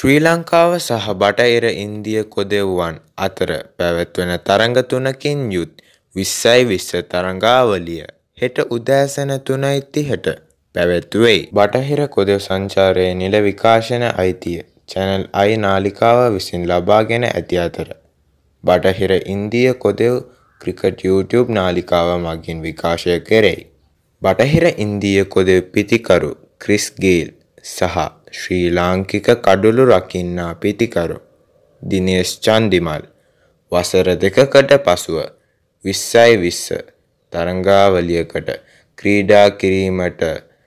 ශ්‍රී ලංකාව සහ බටහිර ඉන්දිය කොදෙව්වන් අතර පැවැත්වෙන තරඟ තුනකින් යුත් විස්සයි විස්ස තරඟාවලිය හෙට උදෑසන තුනයි තිහට පැවැත්වෙයි. බටහිර කොදෙව් සංචාරයේ නිල විකාශන අයිතිය චැනල් අයි නාලිකාව විසින් ලබාගෙන ඇති අතර බටහිර ඉන්දිය කොදෙව් ක්‍රිකට් YouTube නාලිකාව මගින් විකාශය කෙරෙයි. බටහිර ඉන්දිය කොදෙව් පිතිකරු ක්‍රිස් ගේල් සහ ශ්‍රී ලාංකික කඩුළු රකින්නා පිතිකරු දිනේෂ් චන්දිමල් වසර දෙකකට පසුව විස්සයි විස්ස තරංගාවලියකට ක්‍රීඩා කිරීමට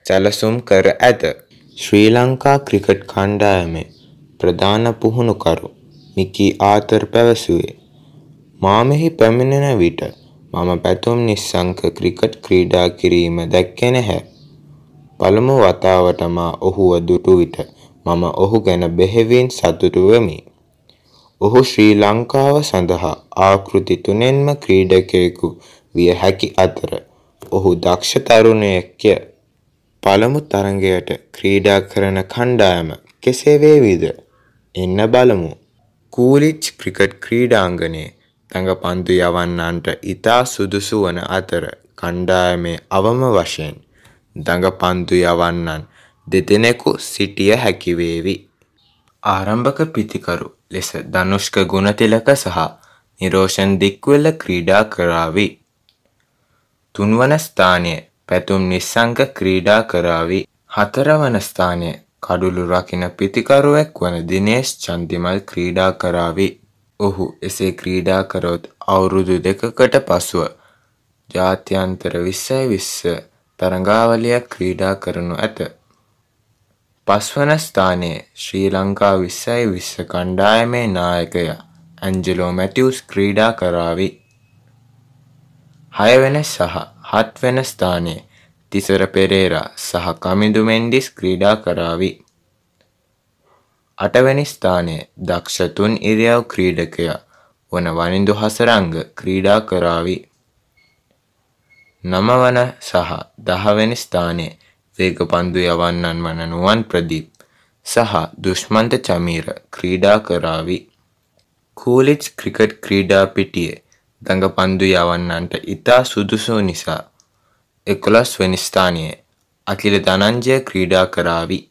සැලසුම් කර ඇත. ශ්‍රී ලංකා ක්‍රිකට් කණ්ඩායමේ ප්‍රධාන පුහුණුකරු මිකී ආතර් පැවසුවේ මා මෙහි පැමිණෙන විට මම පැතුම් නිස්සංක ක්‍රිකට් ක්‍රීඩා කිරීම දැක්කේ නැහැ. පළමු වතාවට මා ඔහුව දුටු විට මම ඔහු ගැන බෙහෙවින් සතුටු වෙමි. ඔහු ශ්‍රී ලංකාව සඳහා ආකෘති තුනෙන්ම ක්‍රීඩකයෙකු විය හැකි අතර ඔහු දක්ෂ තරුණයෙක්ය. පළමු තරගයට ක්‍රීඩා කරන කණ්ඩායම කෙසේ වේවිද? එන්න බලමු. කූලිච් ක්‍රිකට් ක්‍රීඩාංගණයේ දඟපන්දු යවන්නන්ට ඉතා සුදුසු වන අතර කණ්ඩායමේ අවම වශයෙන් දඟපන්දු යවන්නන් දෙදෙනෙකු සිටිය හැකිවේවි. ආරම්භක පිතිකරු ලෙස ධනුෂ්ක ගුණතිලක සහ නිරෝෂන් දික්වෙල ක්‍රීඩා කරාවි. තුන්වන ස්ථානය පැතුම් නිස්සංක ක්‍රීඩා කරාවි. හතරවන ස්ථානය කඩුළු රකින පිතිකරුවෙක් වන දිනේශ් චන්දිමල් ක්‍රීඩා කරාවි. ඔහු එසේ ක්‍රීඩා කරොත් අවුරුදු දෙකකට පසුව ජාත්‍යන්තර විස්සයි විස්ස තරඟාවලියක් ක්‍රීඩා කරනු ඇත. පස්වන ස්ථානයේ ශ්‍රී ලංකා විස්සයි විශ්ස කණ්ඩායමේ නායකය ඇන්ජලෝ මැටියස් ක්‍රීඩා කරාවි. හයවෙන සහ හත්වෙන ස්ථානයේ තිසර පෙරේරා සහ කමිදු මෙන්ඩිස් ක්‍රීඩා කරාවි. අටවැනි ස්ථානයේ දක්ෂතුන් ඉරියව් ක්‍රීඩකයා වන වනිදු හසරංග ක්‍රීඩා කරාවි. නමවන සහ දහවැනි ස්ථානයේ වේගපන්දු යවන්නන් වන නුවන් ප්‍රදීප් සහ දුෂ්මන්ත චමීර ක්‍රීඩා කරાવી. කූලිච් ක්‍රිකට් ක්‍රීඩා පිටියේ දඟපන්දු යවන්නන්ට ඉතා සුදුසු නිසා එකොළොස් වෙනි ස්ථානයේ අකිල ධනංජය ක්‍රීඩා කරાવી.